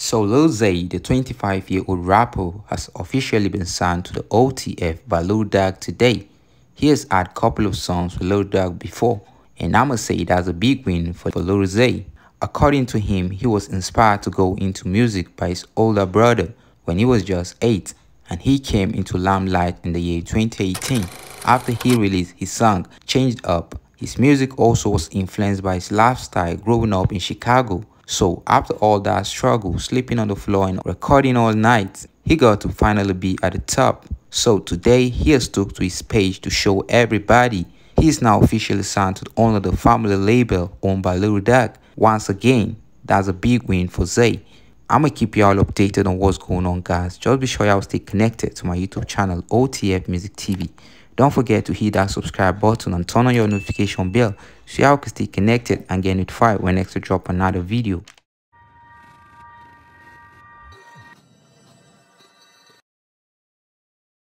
So Lil Zay, the 25-year-old rapper, has officially been signed to the OTF by Lil today. He has had a couple of songs with Lil before, and I'ma say that's a big win for, for Lil Zay. According to him, he was inspired to go into music by his older brother when he was just 8, and he came into limelight in the year 2018 after he released his song Changed Up. His music also was influenced by his lifestyle growing up in Chicago so after all that struggle, sleeping on the floor and recording all night, he got to finally be at the top. So today he has took to his page to show everybody he is now officially signed to Only the Family label owned by Lil Durk. Once again, that's a big win for Zay. I'm gonna keep y'all updated on what's going on guys. Just be sure y'all stay connected to my YouTube channel OTF Music TV. Don't forget to hit that subscribe button and turn on your notification bell so y'all can stay connected and get notified when next I drop another video.